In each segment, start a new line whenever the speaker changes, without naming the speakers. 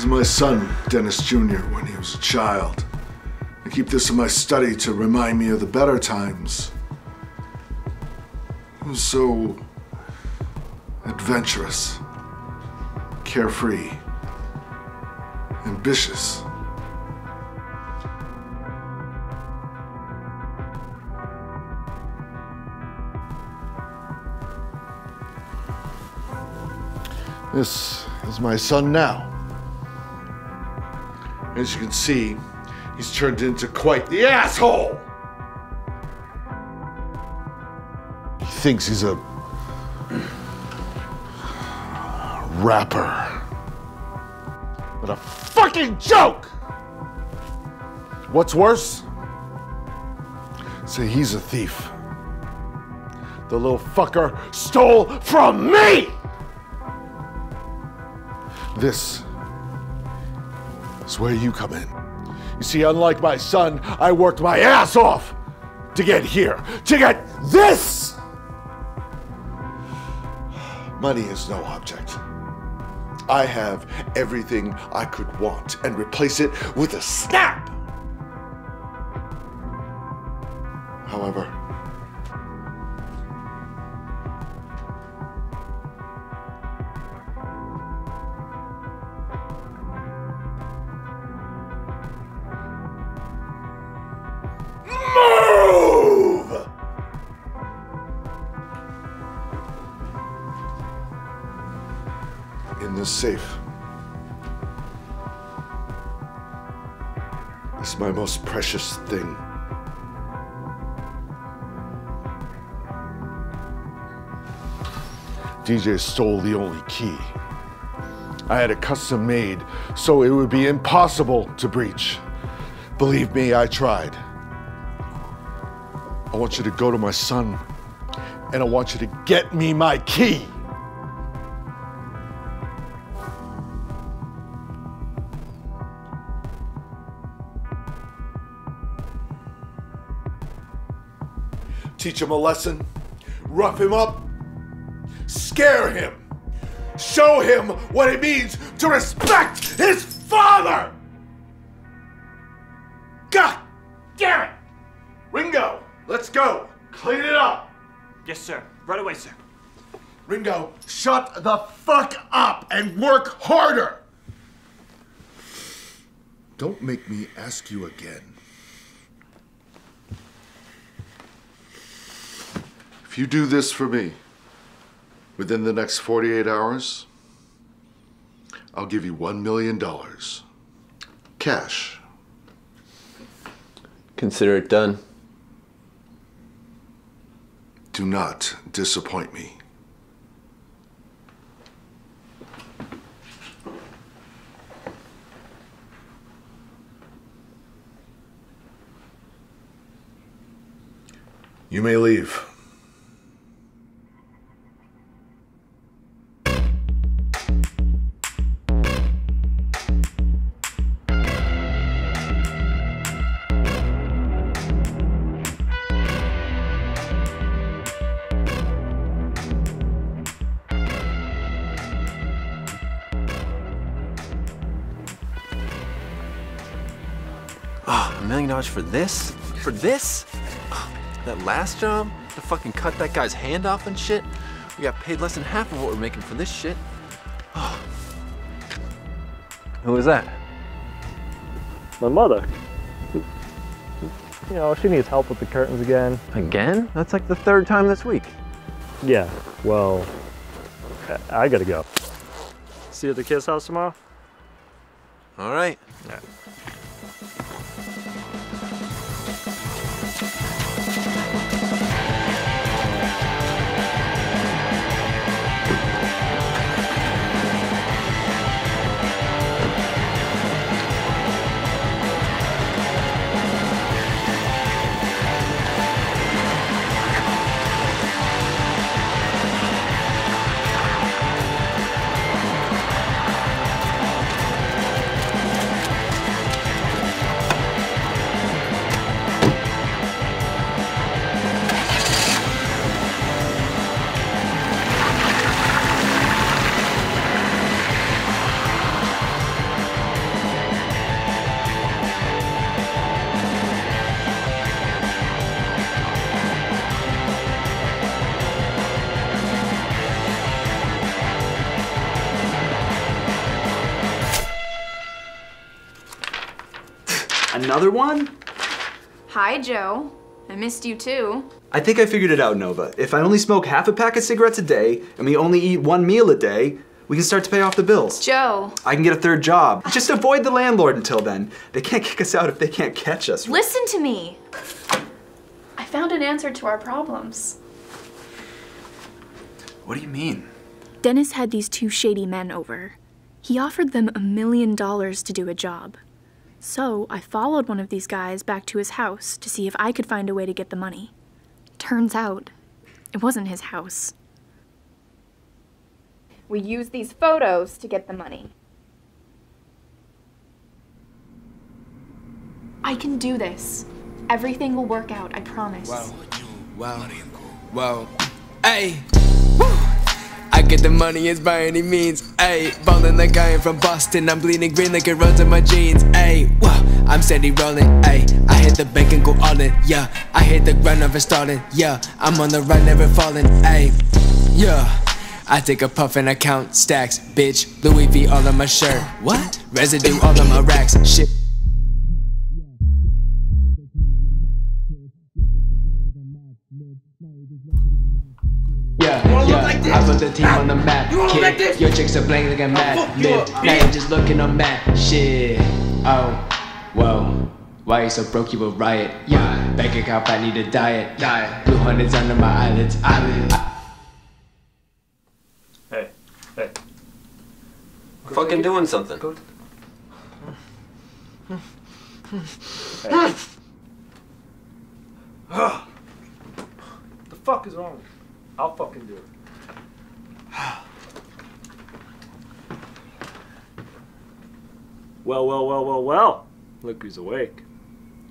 This is my son, Dennis Jr., when he was a child. I keep this in my study to remind me of the better times. He was so adventurous, carefree, ambitious. This is my son now. As you can see, he's turned into quite the asshole. He thinks he's a rapper. But a fucking joke! What's worse? Say he's a thief. The little fucker stole from me! This is where you come in. You see, unlike my son, I worked my ass off to get here, to get this! Money is no object. I have everything I could want and replace it with a snap! Precious thing. DJ stole the only key. I had it custom made so it would be impossible to breach. Believe me, I tried. I want you to go to my son and I want you to get me my key. Teach him a lesson, rough him up, scare him, show him what it means to respect his father. God damn it! Ringo, let's go. Clean it up.
Yes, sir. Right away, sir.
Ringo, shut the fuck up and work harder. Don't make me ask you again. If you do this for me within the next 48 hours, I'll give you $1 million. Cash.
Consider it done.
Do not disappoint me. You may leave.
A million dollars for this? For this? That last job? To fucking cut that guy's hand off and shit? We got paid less than half of what we're making for this shit. Oh. Who was that?
My mother. You know, she needs help with the curtains again.
Again? That's like the third time this week.
Yeah, well, I I gotta go. See you at the kiss house tomorrow?
All right.
Another one?
Hi, Joe. I missed you too.
I think I figured it out, Nova. If I only smoke half a pack of cigarettes a day and we only eat one meal a day, we can start to pay off the bills.
Joe,
I can get a third job. Just avoid the landlord until then. They can't kick us out if they can't catch us.
listen to me. I found an answer to our problems.
What do you mean?
Dennis had these two shady men over. He offered them a million dollars to do a job. So I followed one of these guys back to his house to see if I could find a way to get the money. Turns out, it wasn't his house.
We used these photos to get the money. I can do this. Everything will work out, I promise.
Wow. Wow. Wow. Hey. Get the money as by any means. Ayy, ballin' like I am from Boston. I'm bleeding green like it runs in my jeans. Ayy, I'm steady rolling. Ayy, I hit the bank and go all in. Yeah, I hit the ground never stalling. Yeah, I'm on the run, never falling. Ayy, yeah. I take a puff and I count stacks, bitch. Louis V all on my shirt. What? Residue all on my racks. Shit. Put the team on the map. You Kid, your chicks are blank like a mad lib. Now you're just looking on mad shit. Oh, whoa. Why you so broke? You a riot. Yeah, bank account, I need a diet. Diet. Blue hundreds under my eyelids. Eyelids.
Hey, hey.
Fucking doing something.
hey. the fuck is wrong? with you? I'll fucking do it. Well, well, well, well, well. Look who's awake.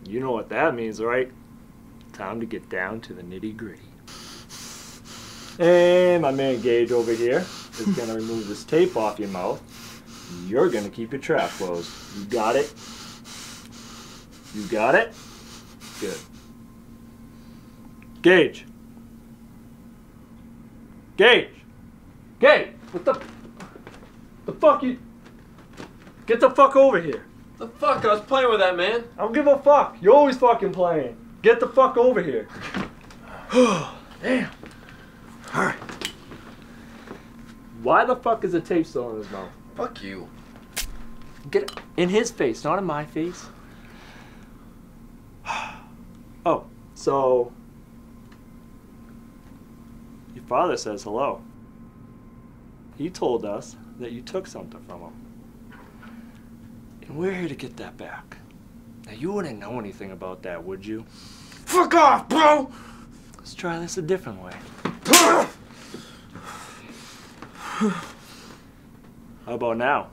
You know what that means, right? Time to get down to the nitty gritty. And my man Gage over here is gonna remove this tape off your mouth. You're gonna keep your trap closed. You got it? You got it? Good. Gage. Gage. Gage. What the? The fuck you? Get the fuck over here.
The fuck? I was playing with that, man.
I don't give a fuck. You're always fucking playing. Get the fuck over here. Damn. Alright. Why the fuck is the tape still in his mouth?
Fuck you.
Get it in his face, not in my face. Oh, so your father says hello. He told us that you took something from him. And we're here to get that back. Now you wouldn't know anything about that, would you?
Fuck off, bro!
Let's try this a different way. How about now?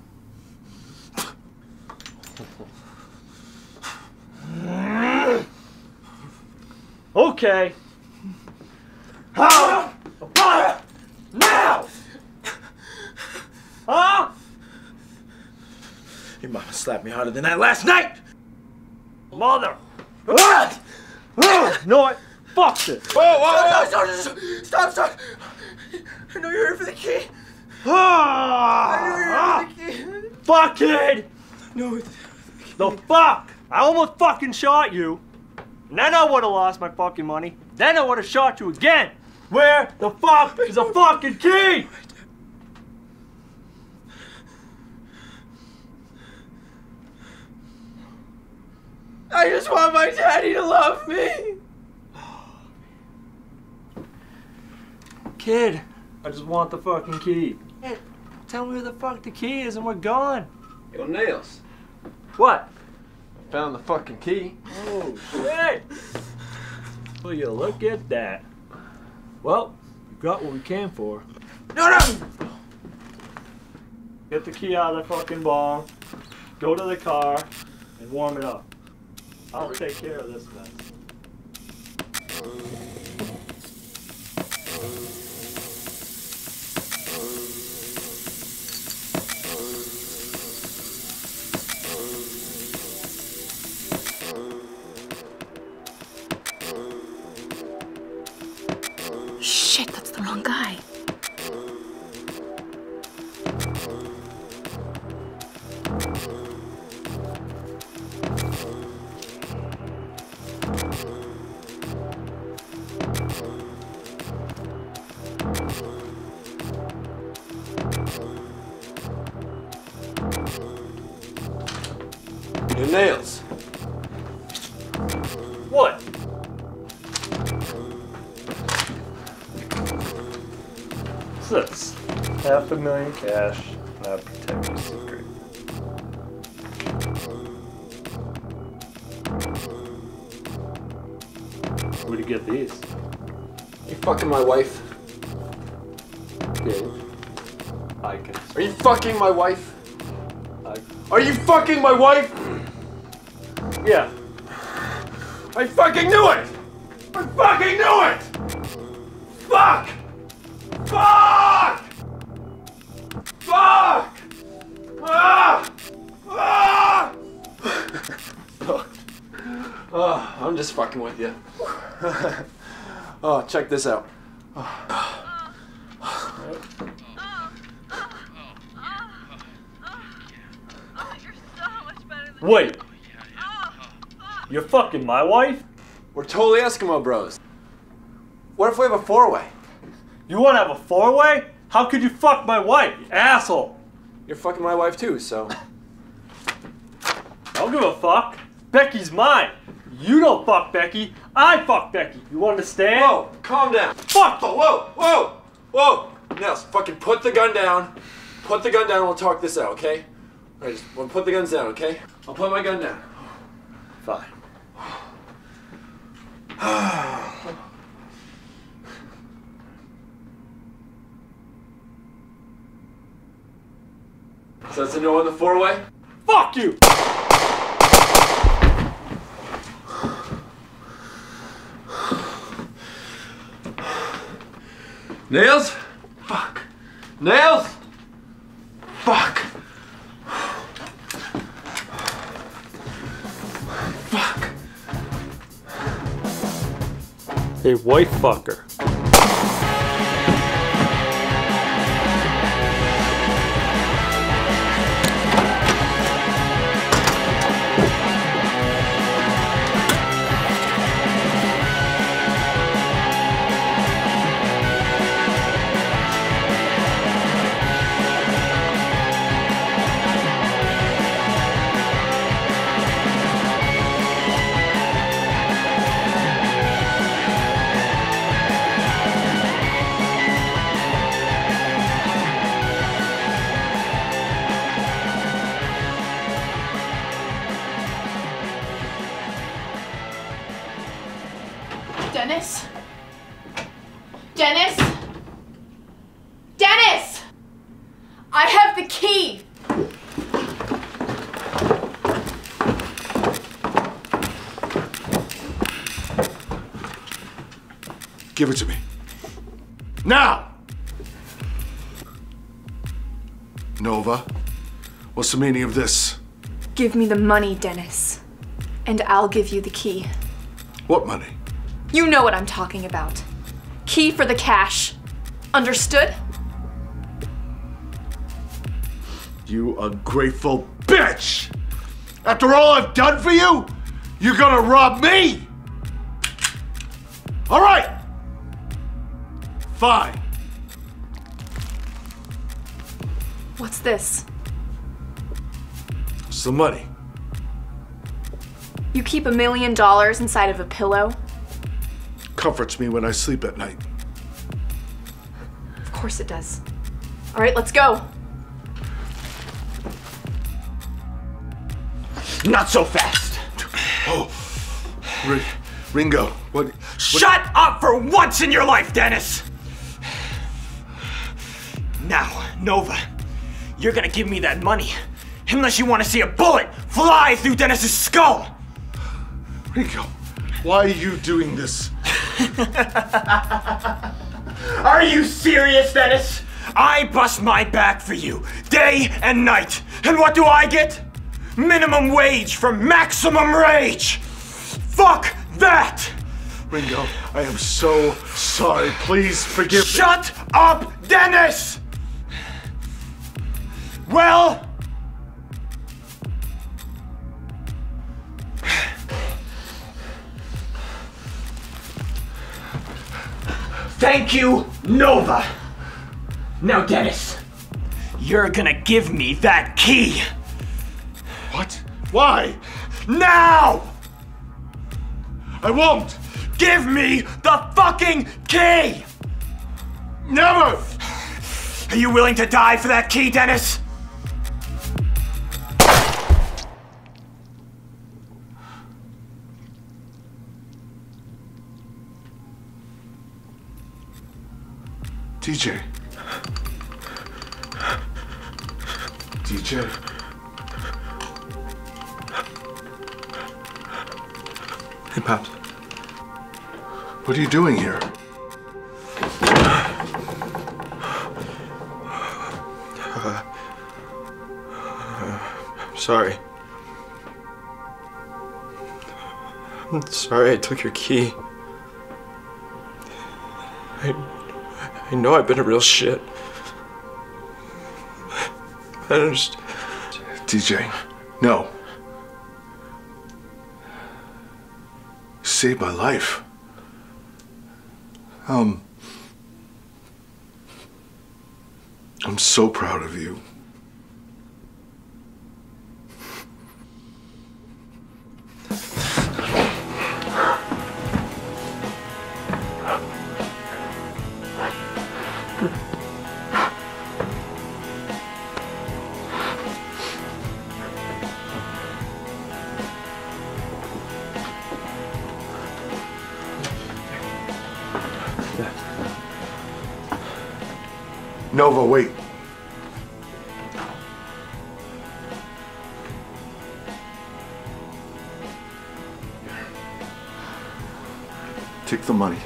Okay. How about now? Huh?
Your mama slapped me harder than that last night!
Mother. Ah! Ah! No, I fucked it!
Whoa, whoa, whoa!
Stop, stop, stop, stop. I know you're here for the key.
Ah! I know you're here for the key! Fuck it!
No,
The fuck! I almost fucking shot you. And then I would have lost my fucking money. Then I would have shot you again. Where the fuck is the fucking key?
I just want my daddy to love me.
Kid, I just want the fucking key. Hey, tell me where the fuck the key is and we're gone.
Yo, Nails.
What?
I Found the fucking key.
Oh, shit! Will you look at that? Well, we got what we came for.
No, no.
Get the key out of the fucking bong, go to the car, and warm it up. I'll take care of this mess. What's this? Half a million cash, not protect your secret. Where'd you get these?
You fucking my wife?
Dave. I can.
Are you fucking my wife?
I,
Are you fucking my wife?
yeah.
I fucking knew it! I fucking knew it! Fuck! Fuck! I'm just fucking with you. oh, check this out.
Wait. You're fucking my wife?
We're totally Eskimo bros. What if we have a four-way?
You wanna have a four way? How could you fuck my wife, you asshole?
You're fucking my wife too, so.
I don't give a fuck. Becky's mine. You don't fuck Becky. I fuck Becky. You understand?
Whoa, calm down.
Fuck!
Oh, whoa, whoa, whoa, whoa! Nels, fucking put the gun down. Put the gun down. We'll talk this out, okay? All right, just we'll put the guns down, okay? I'll put my gun down.
Fine.
So that's a no on the four-way.
Fuck you!
Nails? Fuck. Nails? Fuck. Fuck.
Hey, wife fucker.
Dennis? Dennis? Dennis! I have the key!
Give it to me. Now! Nova, what's the meaning of this?
Give me the money, Dennis. And I'll give you the key.
What money?
You know what I'm talking about. Key for the cash. Understood?
You ungrateful bitch! After all I've done for you, you're gonna rob me? All right! Fine.
What's this?
The money.
You keep a million dollars inside of a pillow?
Comforts me when I sleep at night.
Of course it does. All right, let's go.
Not so fast.
Oh, Ri- Ringo, what? what
Shut up for once in your life, Dennis! Now, Nova, you're gonna give me that money. Unless you want to see a bullet fly through Dennis's skull!
Ringo, why are you doing this?
Are you serious, Dennis? I bust my back for you, day and night. And what do I get? Minimum wage for maximum rage! Fuck that!
Ringo, I am so sorry. Please forgive me.
Shut up, Dennis! Well, thank you, Nova. Now, Dennis, you're gonna give me that key.
What? Why?
Now!
I won't!
Give me the fucking key!
Never!
Are you willing to die for that key, Dennis?
DJ. DJ.
Hey, Pops.
What are you doing here?
Sorry. I'm sorry I took your key. I know I've been a real shit. I just.
DJ, no. Saved my life. Um. I'm so proud of you. Nova, wait. Take the money.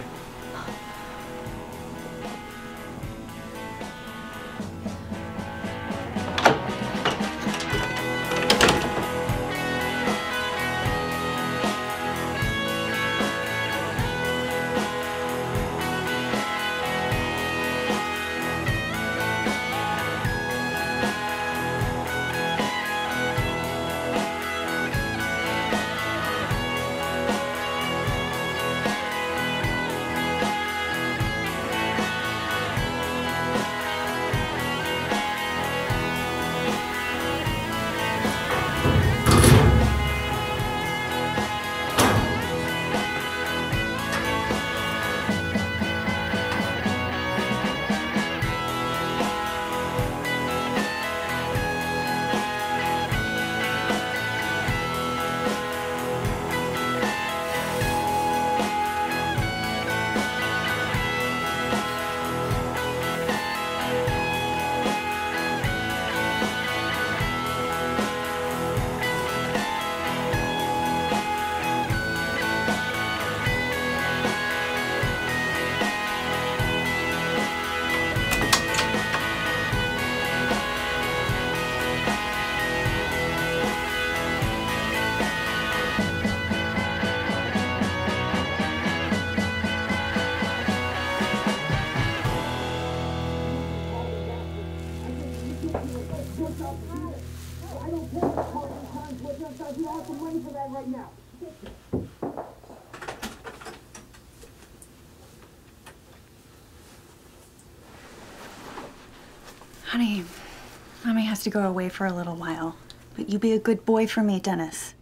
To go away for a little while. But you be a good boy for me, Dennis.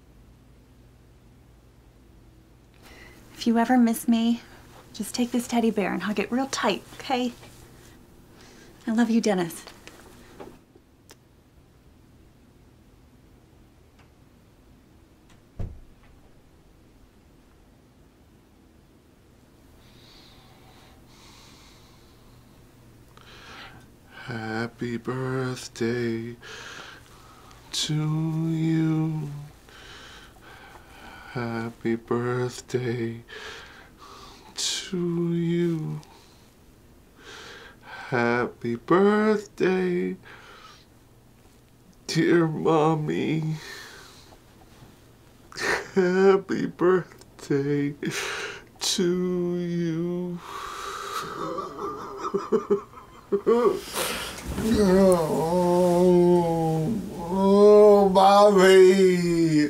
If you ever miss me, just take this teddy bear and hug it real tight, okay? I love you, Dennis.
Happy to you. Happy birthday to you. Happy birthday, dear mommy. Happy birthday to you. Oh, oh, mommy.